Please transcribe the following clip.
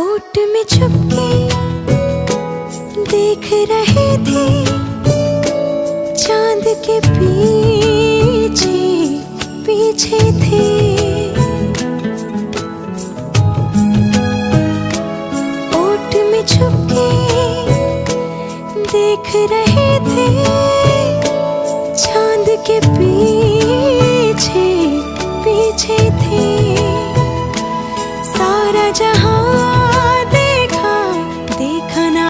ओट में छुपके देख रहे थे चाँद के पीछे पीछे थे। ओट में छुपके देख रहे थे चाँद के पीछे पीछे थे। सारा जहाँ